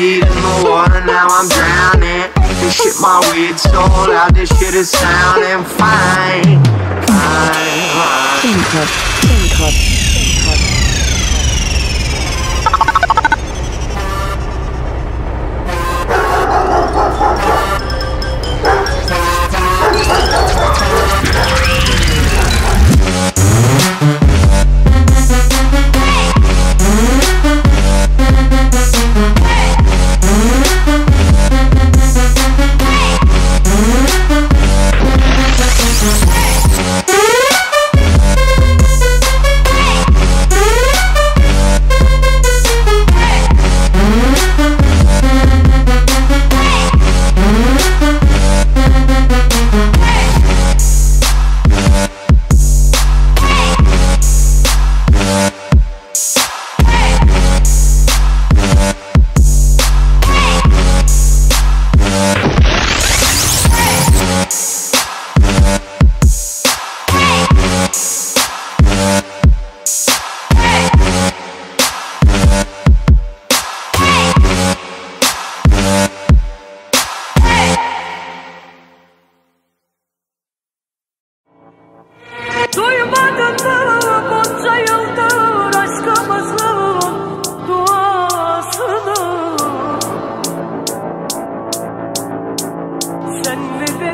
in the water, now I'm drowning. This shit my weed stole. out, this shit is sounding fine. Fine, fine. King Cup, King Cup.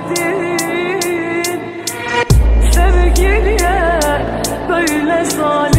söyledin Sevgiliye böyle zalim